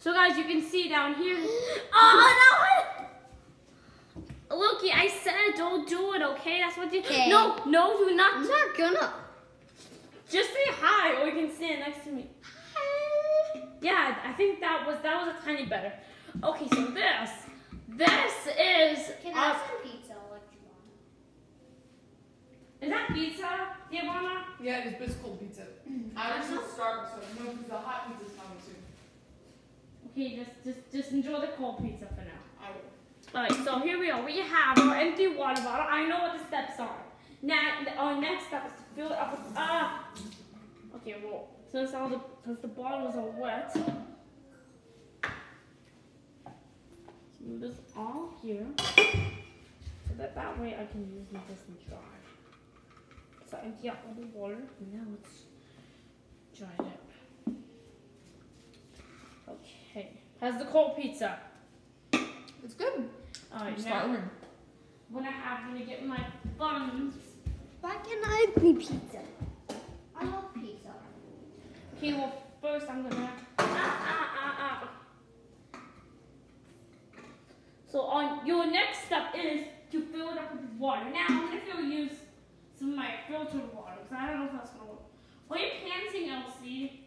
So guys, you can see down here. Oh, oh no! Loki, I said don't do it, okay? That's what you. Okay. No, no, do I'm not. not gonna. Just say hi, or you can stand next to me. Hi. Yeah, I think that was that was a tiny better. Okay, so this, this is. Can I have some pizza like you want? is that pizza, Giovanna? Yeah, it is, but it's cold pizza. Mm-hmm. I was just starving, so no, because the hot pizza's coming soon. Okay, just just just enjoy the cold pizza for now. I will. Alright, so here we are. We have our empty water bottle. I know what the steps are. Now, our next step is to fill it up with ah. Okay, well, since all the since the bottles are wet, move this all here, so that that way I can use this and dry. So I empty out all the water. and Now let's dry it up. Okay, how's the cold pizza? It's good. Alright, I'm now. starving. when I have to get my buns. Why can't I have me pizza? I love pizza. Okay, well, first I'm gonna. Ah, ah, ah, ah. So on your next step is to fill it up with water. Now I'm gonna fill use some of my filtered water because I don't know if that's gonna work. Why are you panting, Elsie?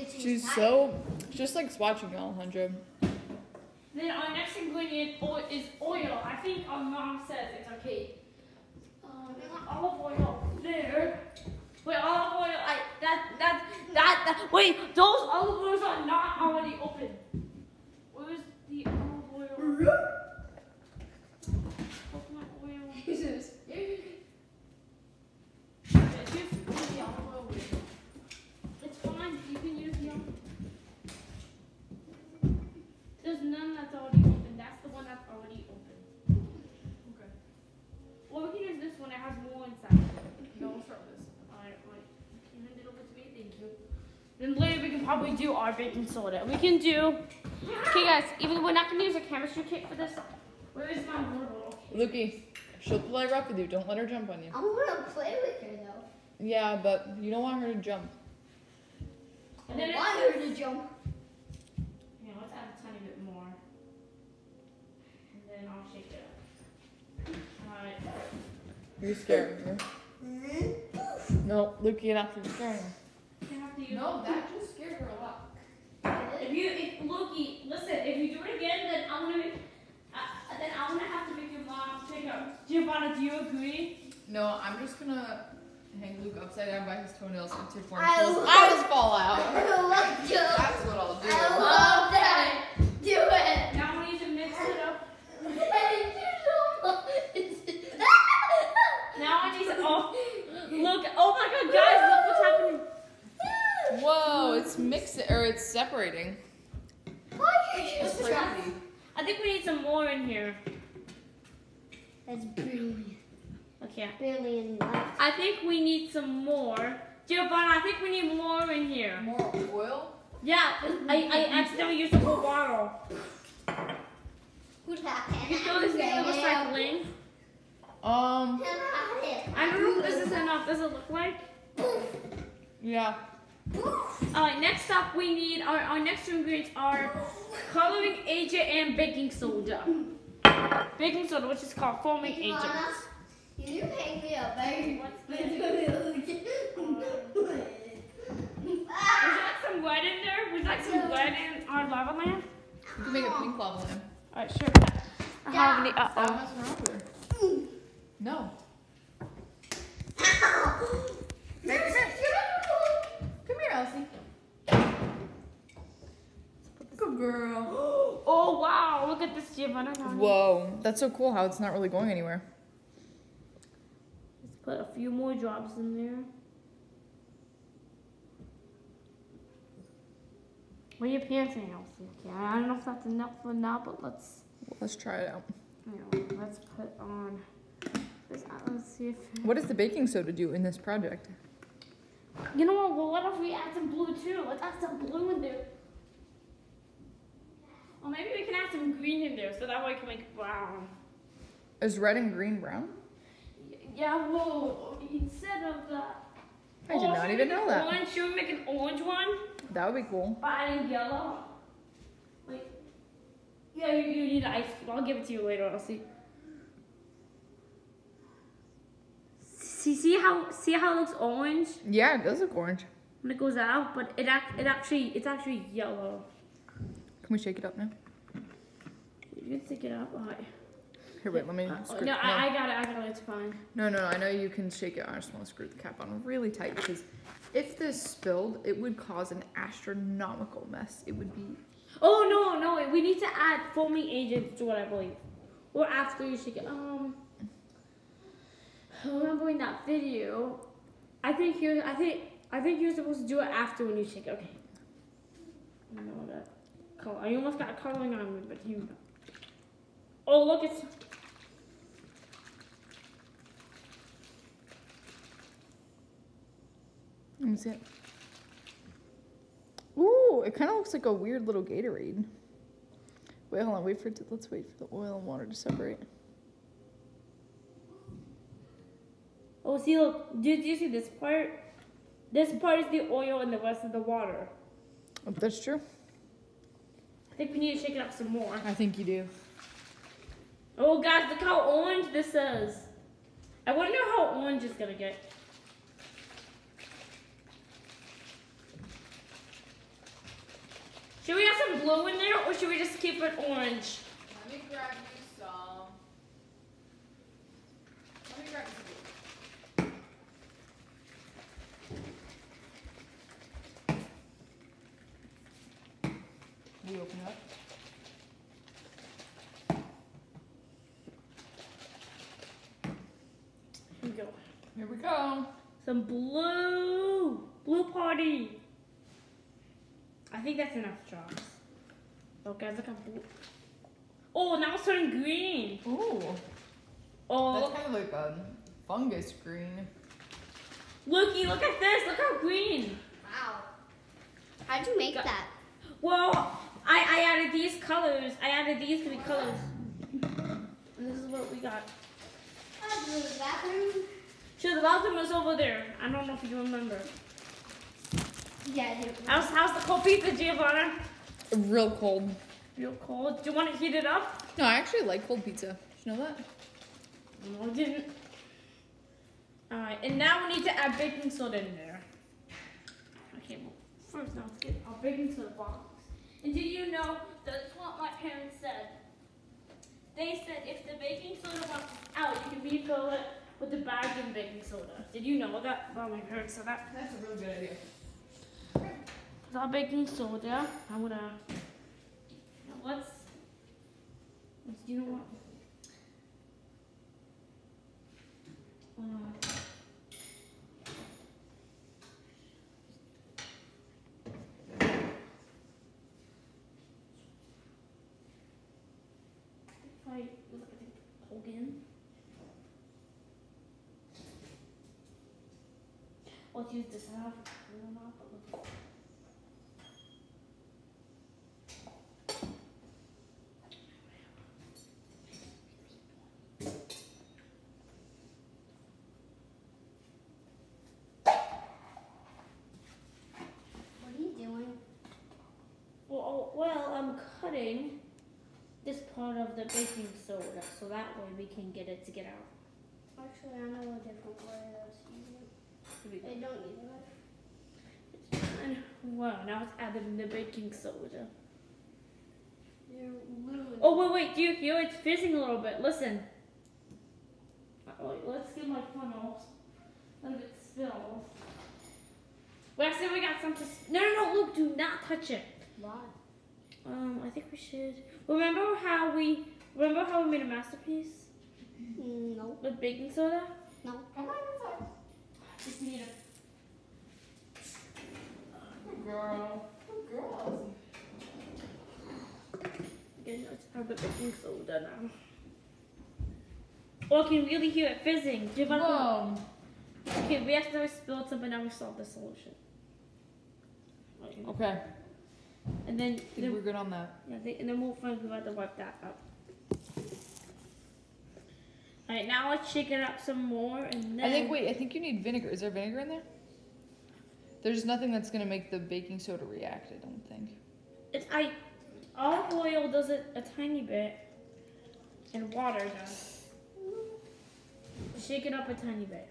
It's She's so, she's just like swatching Alejandro. Then our next ingredient is oil. I think our mom says it's okay. Uh, olive oil there. Wait, olive oil. I that that that, that wait. Those olive oils are not already open. Where's the olive oil? Coconut oil. Jesus. Yeah, just use the olive oil. It's fine. You can use the olive. There's none that's already open. That's the one that's already open. Okay. Or we can use this one. It has more inside. No, we'll start with this. Alright, wait. Can you hand it over to me? Thank you. Then later we can probably do our baking soda. We can do. Okay, guys. Even we're not gonna use a chemistry kit for this. Where is my water bottle? Lukey, she'll play rough with you. Don't let her jump on you. I'm gonna play with her though. Yeah, but you don't want her to jump. I And then want her to jump. Yeah, let's add a tiny bit more. And then I'll shake it up. Alright. You're scaring her. Mm-hmm. No, Lukey, you're not scaring her. To use No, that just scared her a lot. If you, if Loki, listen, if you do it again, then I'm gonna, uh, then I'm gonna have to make your mom take up. Giovanna, do you agree? No, I'm just gonna hang Luke upside down by his toenails and tip one. I His love- eyes fall out. I love you. That's what I'll do. I love that. Do it. Now we need to mix it up. Now I need to. Oh, look! Oh my God, guys, look what's happening. Whoa, it's mixing or it's separating. Why are you It's just crazy. I think we need some more in here. That's brilliant. Okay. Brilliant. I think we need some more. Giovanna, I think we need more in here. More oil? Yeah, I, I accidentally used the whole bottle. Who's that? You throw this in the recycling. Um, I don't know if this is enough. Does it look like? yeah. Alright, next up we need our, our next two ingredients are coloring agent and baking soda. Baking soda, which is called foaming agent. You do hang me up, baby. What's this? Would you like some red in there? Would you like some red in our lava lamp? You can make a pink lava lamp. Alright, sure. I have any, uh Stop oh. messing around with her. No. Hey, come here. Come here, Elsie. Good girl. Oh wow, look at this Giovanna. Let's Whoa, that's so cool how it's not really going anywhere. Let's put a few more drops in there. What are you panting, Elsie? Okay, I don't know if that's enough for now, but let's Let's try it out. let's put on this. Let's see if What does the baking soda do in this project? you know what. Well, what if we add some blue too? Let's add some blue in there. Or maybe we can add some green in there, so that way we can make brown. Is red and green brown? Yeah, well, instead of that. I did Oh, not even make know an that. Orange? Should we make an orange one? That would be cool. But yellow. Like, yeah, you, you need ice cube. I'll give it to you later. I'll see. See, see how see how it looks orange Yeah, it does look orange. when it goes out, but it act it actually it's actually yellow. Can we shake it up now? You can stick it up. Alright. Here, wait, let me. Uh, screw- no, I, I got it. I got it. It's fine. No, no, no, I know you can shake it. I just want to screw the cap on really tight because if this spilled, it would cause an astronomical mess. It would be. Oh no, no! We need to add foaming agents to what I believe, or after you shake it. Um, remembering that video, I think you. I think. I think you're supposed to do it after when you shake it. Okay. I know that color. I almost got coloring on me, but you. Oh look, it's. Let me see it. Ooh, it kind of looks like a weird little Gatorade. Wait, hold on. Wait for it to. Let's wait for the oil and water to separate. Oh, see, look. Do, do you see this part? This part is the oil and the rest of the water. Oh, that's true. I think we need to shake it up some more. I think you do. Oh, guys, look how orange this is. I wonder how orange is gonna get. Should we have some blue in there, or should we just keep it orange? Let me grab you some. Let me grab you some. We open it up. Here we go. Here we go. Some blue. Blue party. I think that's enough drops. Oh, guys, look how blue. Oh, now it's turning green. Ooh. Oh, That's kind of like a fungus green. Looky, look at this. Look how green. Wow. How'd you make Got- that? Well, I, I added these colors. I added these three colors. And this is what we got. Uh, the bathroom? So the bathroom was over there. I don't know if you remember. Yeah, I do. How's, how's the cold pizza, Giovanna? Real cold. Real cold. Do you want to heat it up? No, I actually like cold pizza. Did you know that? No, I didn't. Alright, and now we need to add baking soda in there. Okay, well, first now let's get our baking soda box. And did you know that's what my parents said? They said if the baking soda box is out, you can refill it with the bag of baking soda. Did you know that? Well, my parents said that. That's a really good idea. Our baking soda. I'm gonna. Now let's. let's you know what? Uh, if I look at the Hogan. Let's use this now. But look. What are you doing? Well, oh, well, I'm cutting this part of the baking soda so that way we can get it to get out. Actually, I know a different way that's easier. Go. I don't need knife. It's done. Wow, now it's added in the baking soda. Oh, wait, wait, do you hear it's fizzing a little bit? Listen. Uh, wait, let's get my funnel. Let it spill. Wait, I said we got something. No, no, no, look, do not touch it. Why? Um, I think we should. Remember how we. Remember how we made a masterpiece Mm, No. with baking soda? No. Come on inside. Just need a Good girl. Good girl. Again, let's have the baking soda now. Oh, I can really hear it fizzing. You want Whoa. Okay, we accidentally spilled some, but now we solved the solution. Okay. And then, I think then we're good on that. yeah, and then we'll find we have to wipe that up. All right, now let's shake it up some more, and then I think, wait, I think you need vinegar. Is there vinegar in there? There's nothing that's gonna make the baking soda react. I don't think. It's I olive oil does it a tiny bit, and water does. Shake it up a tiny bit.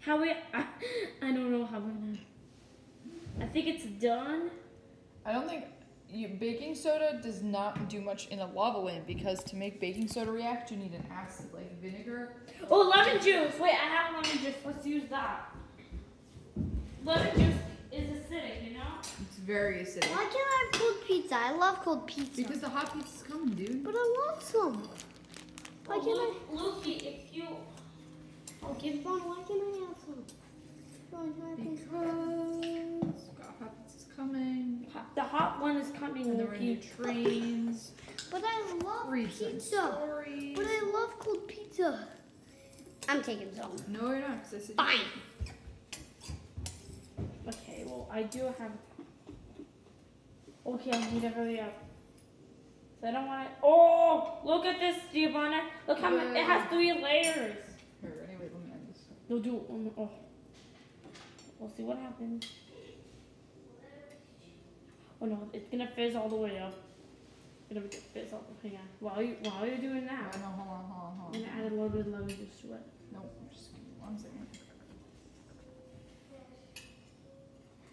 How we? I, I don't know how we're gonna. I think it's done. I don't think you, baking soda does not do much in a lava lamp because to make baking soda react, you need an acid like vinegar. Oh, lemon juice. Wait, I have lemon juice. Let's use that. Lemon juice is acidic, you know. It's very acidic. Why can't I have cold pizza? I love cold pizza. Because the hot pizza's coming, dude. but I want some. Why can't I? Lu- Lukey, if you Oh, give Ron, why can't I have some? Ron, can I have some? Got hot pizza's coming. the hot one is coming, And gonna do Lukey. trains. But I love some pizza. stories. But I love cold pizza. I'm taking some. No, you're not. Cause I said Fine. Okay, well I do have. Okay, I need to hurry up. So I don't want to. Oh, look at this, Giovanna. Look how many, it has three layers. Here, anyway, let me end this. No, do it. Oh, we'll see what happens. Oh no, it's gonna fizz all the way up. It's gonna fizz all the way up. While you while you're doing Oh, that, no, hold on, hold on, I'm hold gonna on. add a little bit of lemon juice to it. Nope, just one second.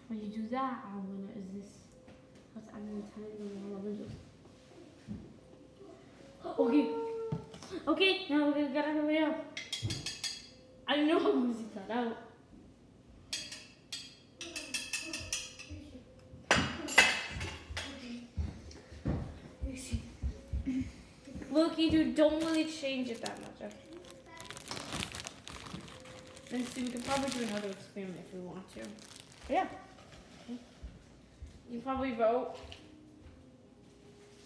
When you do that, I'm gonna is this. Let's add a tiny bit more lemon juice. Okay. Okay, now we gotta hurry up. I know I'm losing that out. Loki, dude, don't really change it that much. Okay? And see, we can probably do another experiment if we want to. Yeah. You probably vote.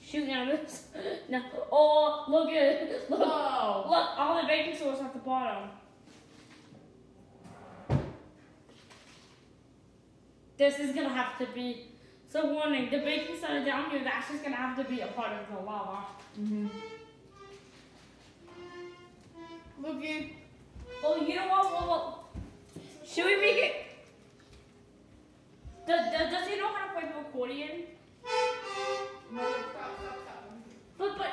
Shoot now this. No. Oh, look at it. Look. Oh. Look, all the baking soda's at the bottom. This is gonna have to be. So warning, the baking soda down here, that's just gonna have to be a part of the lava. Mm-hmm. Looky. Oh, you know what? Should we make it? Does, does, does he know how to play the accordion? No, stop, stop, stop. But but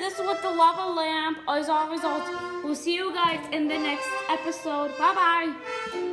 This is what the lava lamp is all results. We'll see you guys in the next episode. Bye bye.